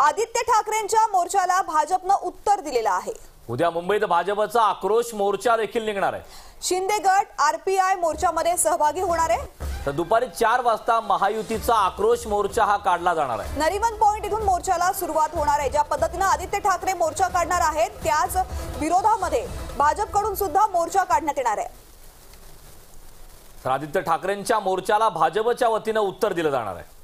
आदित्य ठाकरेंच्या मोर्चाला भाजपनं उत्तर दिलेलं आहे. उद्या मुंबईत भाजपचा आक्रोश मोर्चा देखील निघणार आहे. शिंदे गट आरपीआय मोर्चामध्ये सहभागी होणार आहे? तर दुपारी चार वाजता महायुतीचा आक्रोश मोर्चा हा काढला जाणार आहे. नरिमन पॉइंट इथून मोर्चाला सुरुवात होणार आहे. ज्या पद्धतीनं आदित्य ठाकरे मोर्चा काढणार आहेत त्याच विरोधामध्ये भाजपकडून सुद्धा मोर्चा काढण्यात येणार आहे. तर आदित्य ठाकरेंच्या मोर्चाला भाजपच्या वतीनं उत्तर दिलं जाणार आहे.